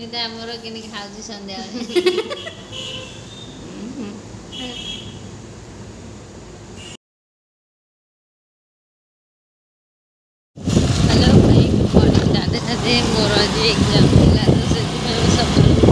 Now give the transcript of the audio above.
ଆମର କେମିତି ଖାଉଛି ସନ୍ଧ୍ୟାବେଳେ ହ୍ୟାଲୋ ଭାଇ ରାଧେ ରାଧେ ମୋର ଆଜି ଏକ୍ଜାମ୍ ଥିଲା ତ ସେଥିପାଇଁ ସବୁ